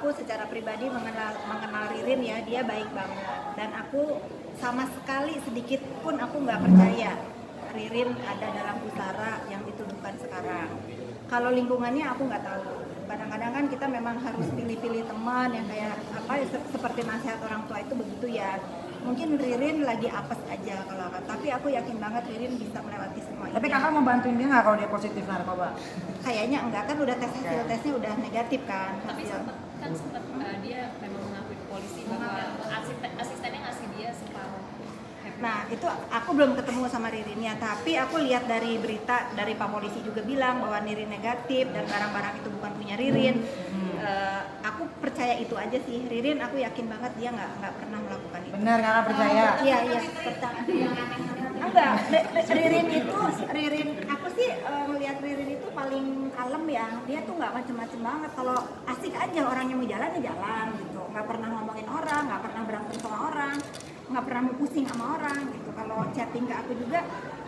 Aku secara pribadi mengenal mengenal Ririn ya, dia baik banget. Dan aku sama sekali sedikit pun aku nggak percaya Ririn ada dalam pusara yang dituduhkan sekarang. Kalau lingkungannya aku nggak tahu. Kadang-kadang kan kita memang harus pilih-pilih teman yang kayak apa ya, se- seperti nasihat orang tua itu begitu ya. Mungkin Ririn lagi apes aja kalau tapi aku yakin banget Ririn bisa melewati semua Tapi ini. kakak mau bantuin dia nggak kalau dia positif narkoba? Kayaknya enggak kan udah tes hasil tesnya udah negatif kan tapi hasil. sempat kan sempat uh, dia memang mengakui polisi itu aku belum ketemu sama Ririnnya, tapi aku lihat dari berita dari Pak Polisi juga bilang bahwa Ririn negatif dan barang-barang itu bukan punya Ririn. Eh, aku percaya itu aja sih, Ririn aku yakin banget dia nggak nggak pernah melakukan itu. Benar kakak percaya? Iya iya, percaya. Enggak, Ri- Ririn itu Ririn aku sih eh, melihat Ririn itu paling kalem ya. Dia tuh nggak macem-macem banget. Kalau asik aja orangnya mau jalan ya jalan gitu. Nggak pernah ngomongin orang, nggak pernah berantem sama orang, nggak pernah mau pusing sama orang gitu. Kalau chatting ke aku juga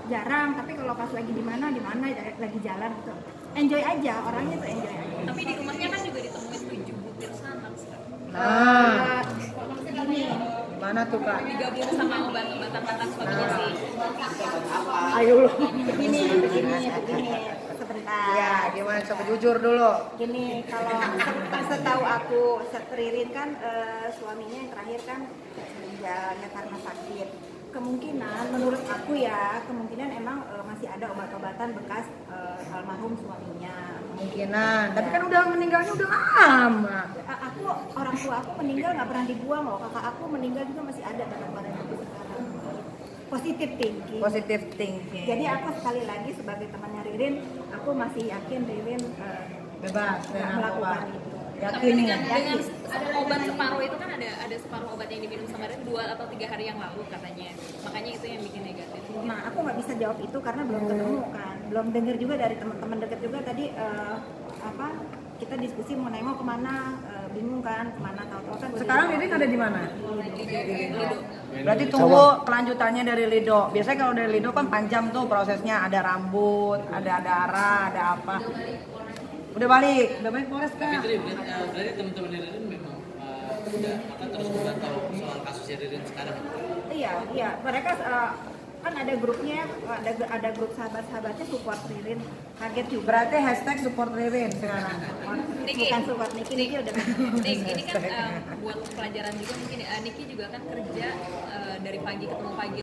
jarang. Tapi kalau pas lagi di mana di mana lagi jalan gitu. Enjoy aja orangnya tuh enjoy aja. tapi di rumahnya kan juga ditemuin tujuh butir sanak Nah, Eh, gini, mana tuh kak? digabung sama obat-obatan suaminya sih Ayo lu. begini, begini, begini. Sebentar. Ya, gimana? Coba jujur dulu. Gini, kalau se- setahu aku, Ririn kan eh, suaminya yang terakhir kan meninggalnya karena sakit. Kemungkinan, menurut aku ya, kemungkinan emang eh, masih ada obat-obatan bekas eh, almarhum suaminya. Kemungkinan. Tapi kan udah meninggalnya udah lama. Aku orang tua aku meninggal nggak pernah dibuang loh. Kakak aku meninggal juga masih ada dalam Positif thinking. Positif thinking. Jadi aku sekali lagi sebagai temannya Ririn, aku masih yakin Ririn eh, bebas narkoba. melakukan itu. tapi Yakin dengan, ya? dengan obat separuh itu kan ada ada separuh obat yang diminum sama Ren dua atau tiga hari yang lalu katanya makanya itu yang bikin negatif Nah, aku nggak bisa jawab itu karena belum ketemu kan, belum dengar juga dari teman-teman deket juga tadi eh, apa kita diskusi mengenai mau ke mana, eh, bingung kan ke mana tahu-tahu kan. Sekarang di- Ririn ada di mana? Lido Berarti tunggu kelanjutannya dari Lido. Biasanya kalau dari Lido kan panjang tuh prosesnya, ada rambut, ada darah, ada apa. Udah balik, udah balik Polres Tapi. Tri, berarti, eh, berarti teman-teman Ririn memang eh, udah apa terus memantau soal kasusnya Ririn sekarang. Iya, iya. Mereka eh, kan ada grupnya, ada ada grup sahabat-sahabatnya support Ririn. Kaget juga. Berarti hashtag support Ririn sekarang. Niki. Bukan support Niki, Niki udah. Nik, ini kan eh, buat pelajaran juga mungkin. Eh, Niki juga kan kerja eh, dari pagi ketemu pagi